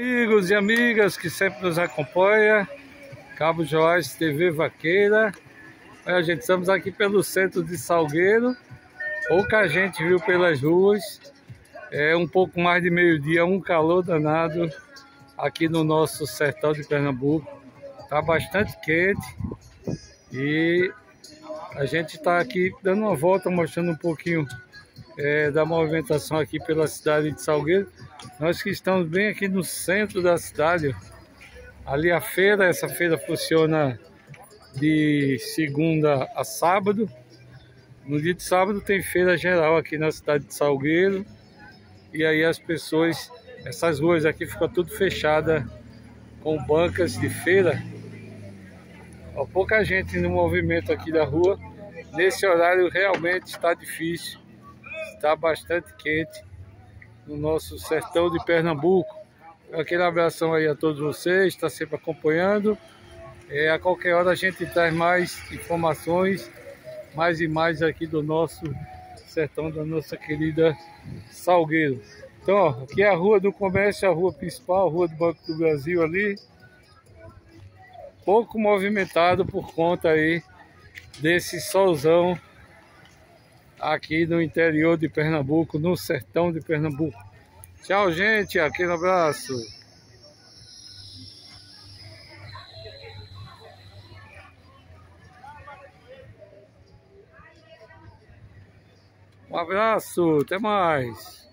Amigos e amigas que sempre nos acompanham, Cabo Joás TV Vaqueira. A gente estamos aqui pelo centro de Salgueiro. Pouca gente viu pelas ruas. É um pouco mais de meio-dia, um calor danado aqui no nosso sertão de Pernambuco. Tá bastante quente e a gente está aqui dando uma volta, mostrando um pouquinho é, da movimentação aqui pela cidade de Salgueiro. Nós que estamos bem aqui no centro da cidade. Ali a feira, essa feira funciona de segunda a sábado. No dia de sábado tem feira geral aqui na cidade de Salgueiro. E aí as pessoas, essas ruas aqui ficam tudo fechada com bancas de feira. Ó, pouca gente no movimento aqui da rua. Nesse horário realmente está difícil está bastante quente no nosso sertão de Pernambuco. Aquele abração aí a todos vocês, está sempre acompanhando. É, a qualquer hora a gente traz mais informações, mais e mais aqui do nosso sertão, da nossa querida Salgueiro. Então, ó, aqui é a Rua do Comércio, a rua principal, a Rua do Banco do Brasil ali. Pouco movimentado por conta aí desse solzão aqui no interior de Pernambuco, no sertão de Pernambuco. Tchau, gente. Aquele abraço. Um abraço. Até mais.